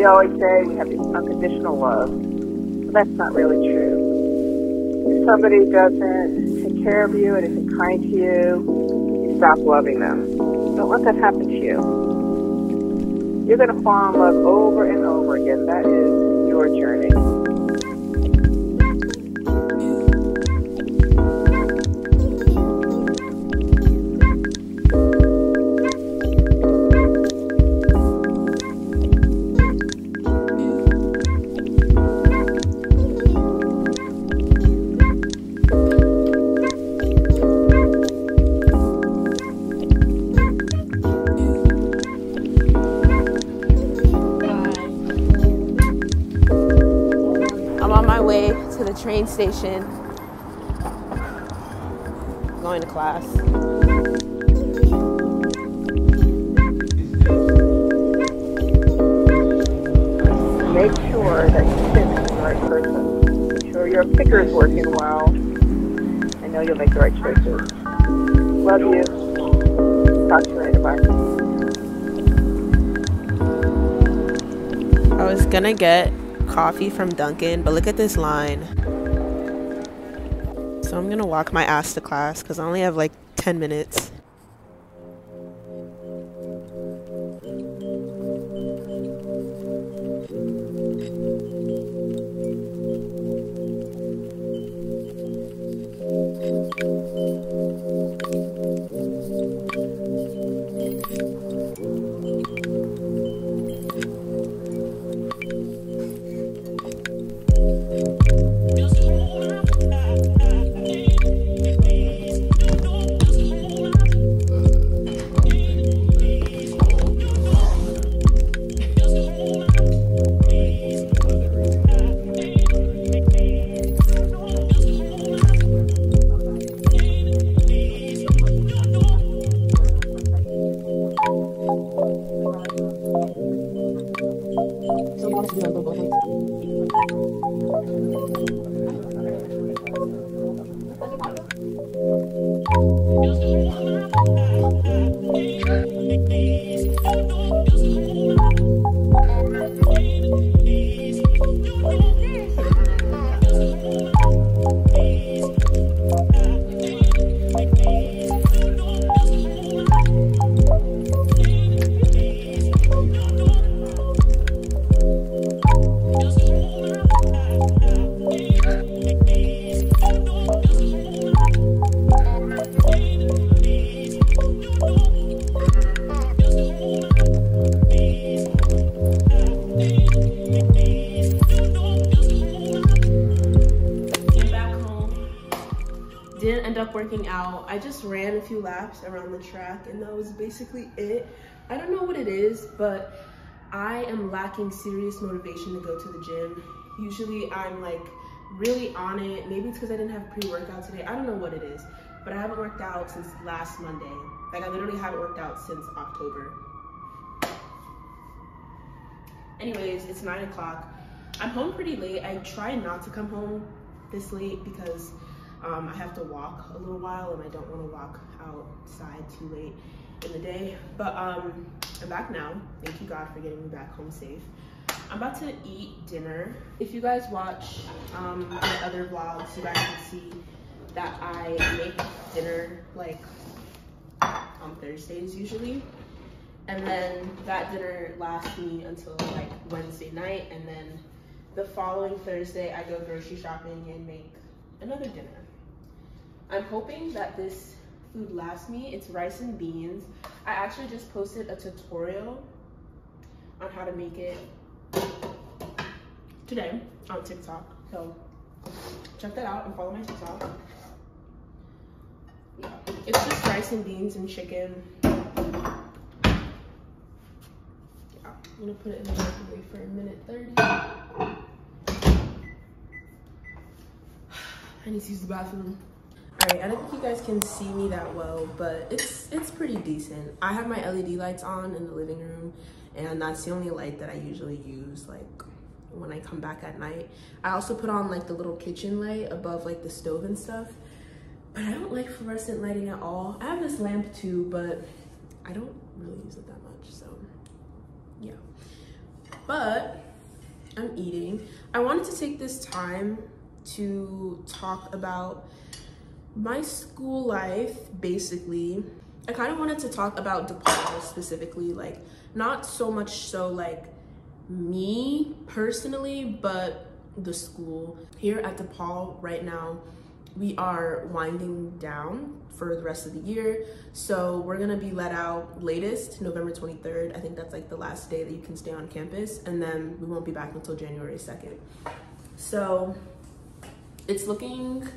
We always say we have unconditional love, but that's not really true. If somebody doesn't take care of you and isn't kind to you, you stop loving them. Don't let that happen to you. You're going to fall in love over and over again. That is your journey. Station, going to class. Make sure that you pick the right person. Make sure your picker is working well. I know you'll make the right choices. Love you. Talk to you later. Bye. I was gonna get coffee from Dunkin', but look at this line. So I'm gonna walk my ass to class because I only have like 10 minutes. Working out. I just ran a few laps around the track and that was basically it. I don't know what it is, but I am lacking serious motivation to go to the gym. Usually I'm like really on it. Maybe it's because I didn't have pre-workout today. I don't know what it is, but I haven't worked out since last Monday. Like I literally haven't worked out since October. Anyways, it's nine o'clock. I'm home pretty late. I try not to come home this late because um, I have to walk a little while and I don't want to walk outside too late in the day. But um, I'm back now. Thank you God for getting me back home safe. I'm about to eat dinner. If you guys watch um, my other vlogs, you guys can see that I make dinner like on Thursdays usually. And then that dinner lasts me until like Wednesday night. And then the following Thursday, I go grocery shopping and make another dinner. I'm hoping that this food lasts me. It's rice and beans. I actually just posted a tutorial on how to make it today on TikTok. So check that out and follow my TikTok. Yeah, it's just rice and beans and chicken. Yeah, I'm gonna put it in the microwave for a minute 30. I need to use the bathroom. Alright, I don't think you guys can see me that well, but it's it's pretty decent. I have my LED lights on in the living room, and that's the only light that I usually use, like when I come back at night. I also put on like the little kitchen light above like the stove and stuff, but I don't like fluorescent lighting at all. I have this lamp too, but I don't really use it that much, so yeah. but I'm eating. I wanted to take this time to talk about my school life, basically. I kind of wanted to talk about DePaul specifically, like not so much so like me personally, but the school. Here at DePaul right now, we are winding down for the rest of the year. So we're gonna be let out latest November 23rd. I think that's like the last day that you can stay on campus. And then we won't be back until January 2nd. So it's looking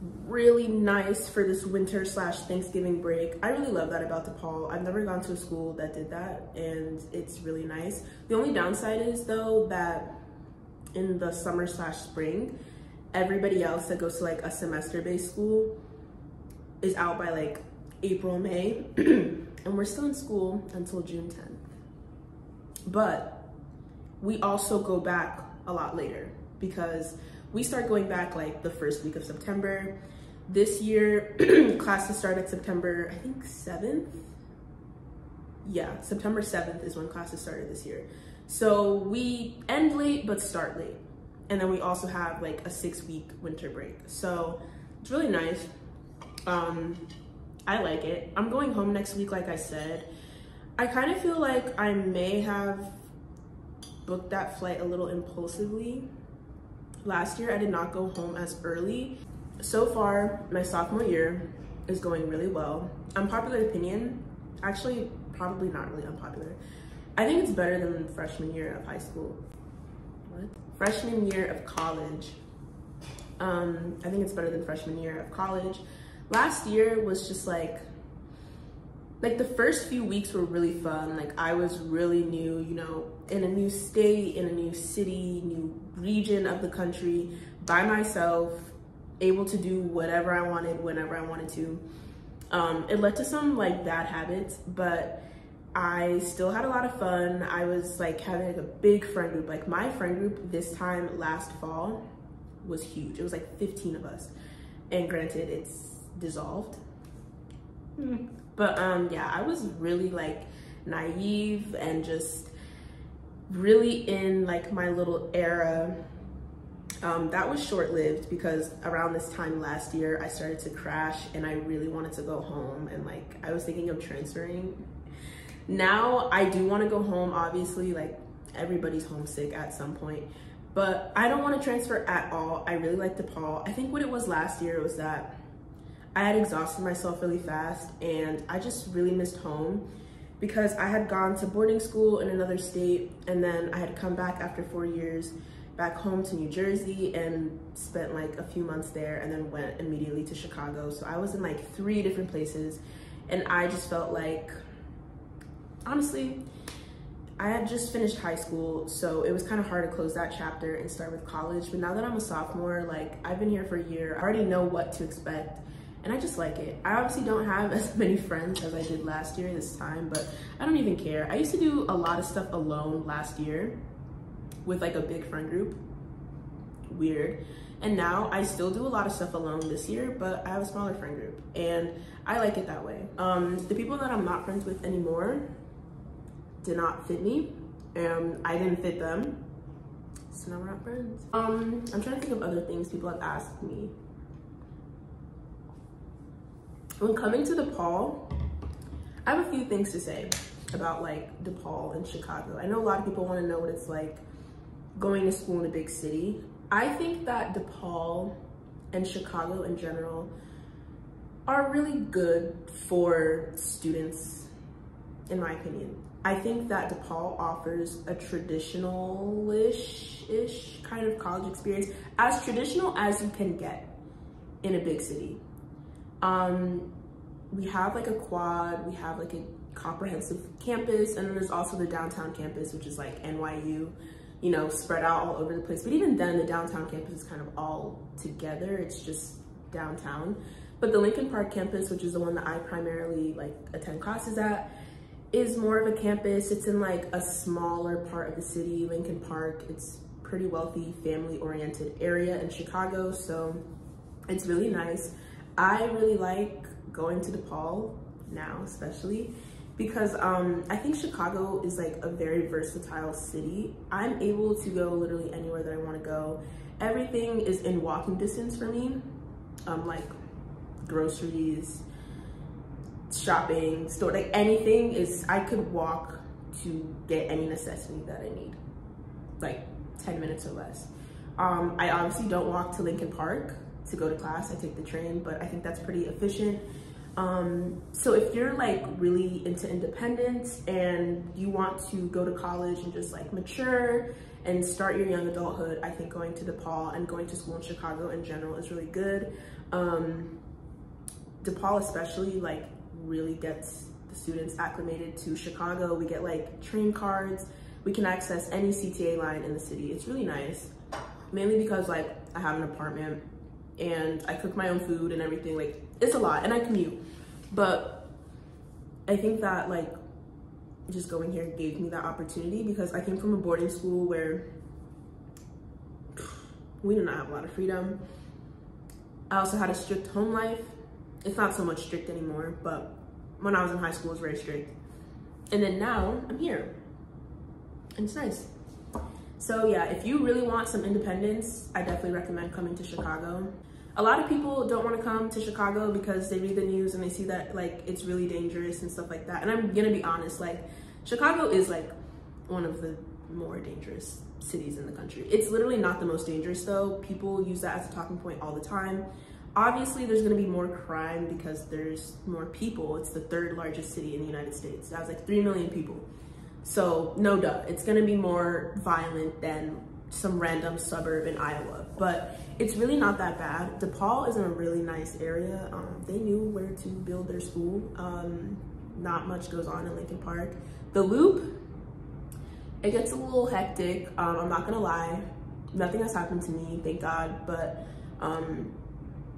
really nice for this winter slash Thanksgiving break. I really love that about DePaul. I've never gone to a school that did that and it's really nice. The only downside is though that in the summer slash spring, everybody else that goes to like a semester based school is out by like April, May, and we're still in school until June 10th. But we also go back a lot later because we start going back like the first week of September. This year, classes started September, I think 7th. Yeah, September 7th is when classes started this year. So we end late, but start late. And then we also have like a six week winter break. So it's really nice. Um, I like it. I'm going home next week, like I said. I kind of feel like I may have booked that flight a little impulsively. Last year, I did not go home as early. So far, my sophomore year is going really well. Unpopular opinion, actually, probably not really unpopular. I think it's better than freshman year of high school. What? Freshman year of college. Um, I think it's better than freshman year of college. Last year was just like, like the first few weeks were really fun. Like I was really new, you know, in a new state, in a new city, new region of the country, by myself, able to do whatever I wanted, whenever I wanted to. Um, it led to some like bad habits, but I still had a lot of fun. I was like having like a big friend group. Like my friend group this time last fall was huge. It was like 15 of us. And granted, it's dissolved. Mm. But um, yeah, I was really like naive and just really in like my little era. Um, that was short-lived because around this time last year, I started to crash and I really wanted to go home and like I was thinking of transferring now I do want to go home, obviously, like everybody's homesick at some point, but I don't want to transfer at all. I really like DePaul. I think what it was last year was that I had exhausted myself really fast and I just really missed home because I had gone to boarding school in another state and then I had come back after four years back home to New Jersey and spent like a few months there and then went immediately to Chicago. So I was in like three different places and I just felt like honestly, I had just finished high school, so it was kind of hard to close that chapter and start with college. But now that I'm a sophomore, like I've been here for a year, I already know what to expect and I just like it. I obviously don't have as many friends as I did last year this time, but I don't even care. I used to do a lot of stuff alone last year with like a big friend group. Weird. And now I still do a lot of stuff alone this year, but I have a smaller friend group and I like it that way. Um, the people that I'm not friends with anymore, did not fit me and I didn't fit them. So now we're not friends. Um, I'm trying to think of other things people have asked me. When coming to DePaul, I have a few things to say about like DePaul and Chicago. I know a lot of people want to know what it's like going to school in a big city. I think that DePaul and Chicago in general are really good for students, in my opinion. I think that DePaul offers a traditional-ish kind of college experience, as traditional as you can get in a big city. Um, we have like a quad, we have like a comprehensive campus, and then there's also the downtown campus, which is like NYU, you know, spread out all over the place. But even then, the downtown campus is kind of all together. It's just downtown. But the Lincoln Park campus, which is the one that I primarily like attend classes at, is more of a campus. It's in like a smaller part of the city, Lincoln Park. It's pretty wealthy, family-oriented area in Chicago, so it's really nice. I really like going to DePaul now, especially because um, I think Chicago is like a very versatile city. I'm able to go literally anywhere that I want to go. Everything is in walking distance for me, um, like groceries, shopping, store, like anything is, I could walk to get any necessity that I need, like 10 minutes or less. Um, I obviously don't walk to Lincoln Park to go to class, I take the train, but I think that's pretty efficient. Um, so if you're like really into independence and you want to go to college and just like mature and start your young adulthood, I think going to DePaul and going to school in Chicago in general is really good. Um, DePaul especially like really gets the students acclimated to Chicago. We get like train cards. We can access any CTA line in the city. It's really nice, mainly because like I have an apartment and I cook my own food and everything. Like it's a lot and I commute, but I think that like just going here gave me that opportunity because I came from a boarding school where we did not have a lot of freedom. I also had a strict home life. It's not so much strict anymore, but when I was in high school, it was very strict. And then now I'm here and it's nice. So yeah, if you really want some independence, I definitely recommend coming to Chicago a lot of people don't want to come to Chicago because they read the news and they see that like it's really dangerous and stuff like that. And I'm gonna be honest, like Chicago is like one of the more dangerous cities in the country. It's literally not the most dangerous though. People use that as a talking point all the time. Obviously, there's gonna be more crime because there's more people. It's the third largest city in the United States. It has like 3 million people. So no duh, it's gonna be more violent than some random suburb in Iowa. But it's really not that bad. DePaul is in a really nice area. Um, they knew where to build their school. Um, not much goes on in Lincoln Park. The Loop, it gets a little hectic. Um, I'm not gonna lie. Nothing has happened to me, thank God, but um,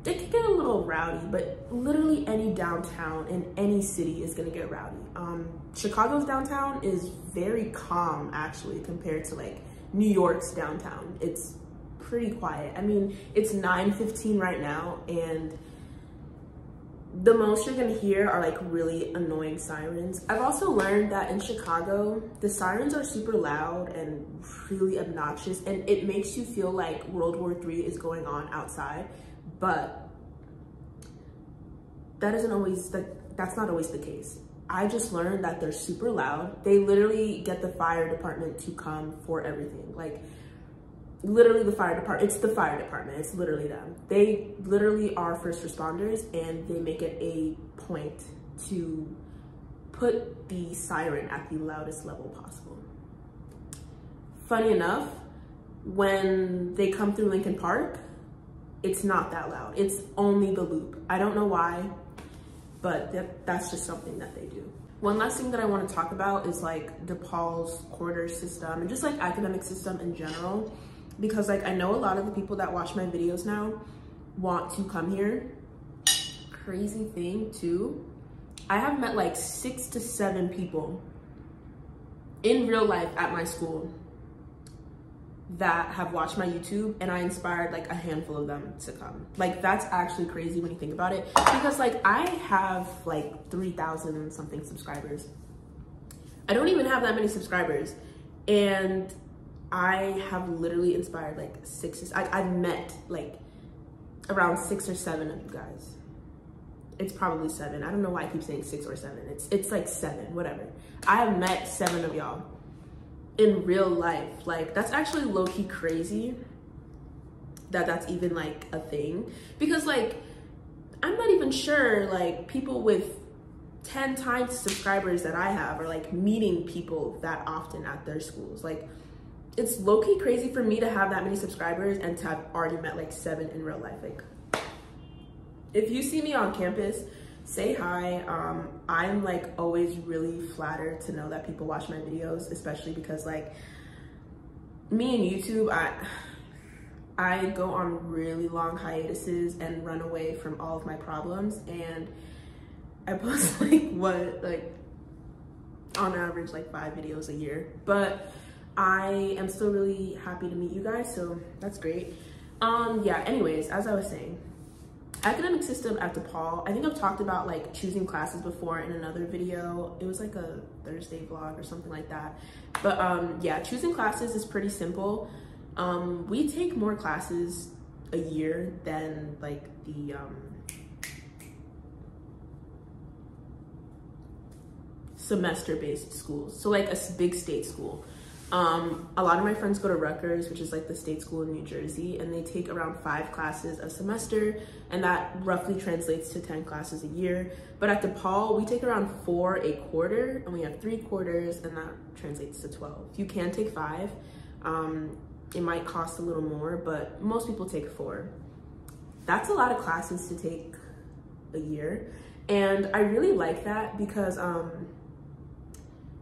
it can get a little rowdy, but literally any downtown in any city is gonna get rowdy. Um, Chicago's downtown is very calm actually compared to like New York's downtown. It's pretty quiet. I mean, it's 9.15 right now and the most you're gonna hear are like really annoying sirens. I've also learned that in Chicago, the sirens are super loud and really obnoxious and it makes you feel like World War III is going on outside, but that isn't always, that, that's not always the case. I just learned that they're super loud. They literally get the fire department to come for everything. Like literally the fire department, it's the fire department, it's literally them. They literally are first responders and they make it a point to put the siren at the loudest level possible. Funny enough, when they come through Lincoln Park, it's not that loud. It's only the loop. I don't know why, but that, that's just something that they do. One last thing that I want to talk about is like DePaul's quarter system and just like academic system in general because like I know a lot of the people that watch my videos now want to come here. Crazy thing too, I have met like six to seven people in real life at my school that have watched my YouTube and I inspired like a handful of them to come. Like that's actually crazy when you think about it because like I have like 3,000 and something subscribers. I don't even have that many subscribers and I have literally inspired like six, I, I've met like around six or seven of you guys. It's probably seven. I don't know why I keep saying six or seven. It's it's like seven, whatever. I have met seven of y'all in real life. Like that's actually low key crazy that that's even like a thing because like I'm not even sure like people with 10 times subscribers that I have are like meeting people that often at their schools. Like it's low-key crazy for me to have that many subscribers and to have already met like seven in real life. Like, if you see me on campus, say hi. Um, I'm like always really flattered to know that people watch my videos, especially because like me and YouTube, I I go on really long hiatuses and run away from all of my problems and I post like what like on average like five videos a year. But I am still really happy to meet you guys, so that's great. Um, yeah, anyways, as I was saying, academic system at DePaul. I think I've talked about like choosing classes before in another video. It was like a Thursday vlog or something like that. But um, yeah, choosing classes is pretty simple. Um, we take more classes a year than like the um, semester-based schools. So like a big state school. Um, a lot of my friends go to Rutgers, which is like the state school in New Jersey, and they take around five classes a semester, and that roughly translates to 10 classes a year. But at DePaul, we take around four a quarter, and we have three quarters, and that translates to 12. You can take five. Um, it might cost a little more, but most people take four. That's a lot of classes to take a year. And I really like that because um,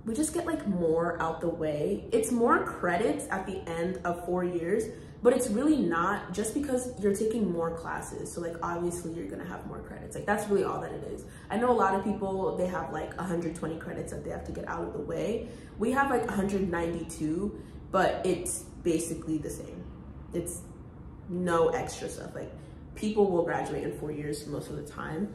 we just get like more out the way. It's more credits at the end of four years, but it's really not just because you're taking more classes. So like obviously you're gonna have more credits. Like that's really all that it is. I know a lot of people, they have like 120 credits that they have to get out of the way. We have like 192, but it's basically the same. It's no extra stuff. Like people will graduate in four years most of the time.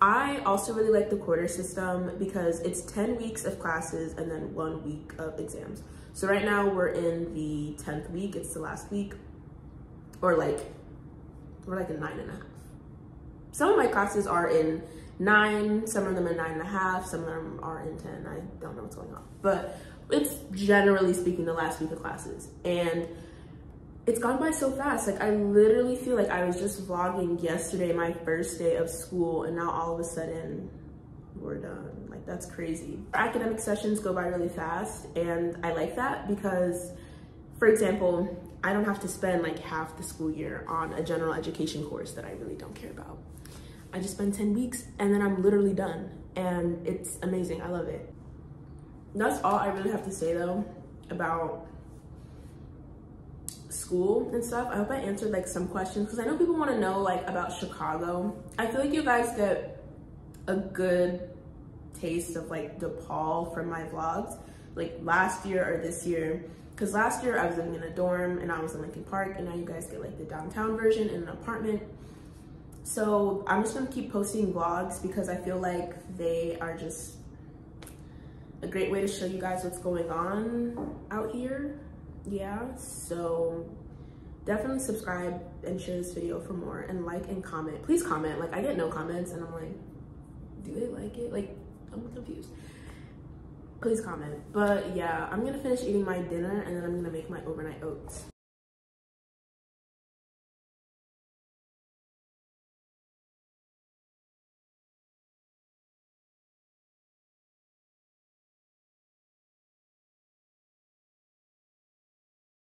I also really like the quarter system because it's 10 weeks of classes and then one week of exams. So right now we're in the 10th week, it's the last week, or like, we're like in nine and a half. Some of my classes are in nine, some of them in nine and a half, some of them are in 10. I don't know what's going on, but it's generally speaking the last week of classes. And it's gone by so fast. Like I literally feel like I was just vlogging yesterday, my first day of school, and now all of a sudden we're done. Like that's crazy. Academic sessions go by really fast, and I like that because, for example, I don't have to spend like half the school year on a general education course that I really don't care about. I just spend 10 weeks and then I'm literally done. And it's amazing, I love it. That's all I really have to say though about school and stuff. I hope I answered like some questions because I know people want to know like about Chicago. I feel like you guys get a good taste of like DePaul from my vlogs, like last year or this year. Because last year I was living in a dorm and I was in Lincoln Park and now you guys get like the downtown version in an apartment. So I'm just gonna keep posting vlogs because I feel like they are just a great way to show you guys what's going on out here yeah so definitely subscribe and share this video for more and like and comment. Please comment. Like i get no comments and i'm like do they like it? Like i'm confused. Please comment. But yeah i'm gonna finish eating my dinner and then i'm gonna make my overnight oats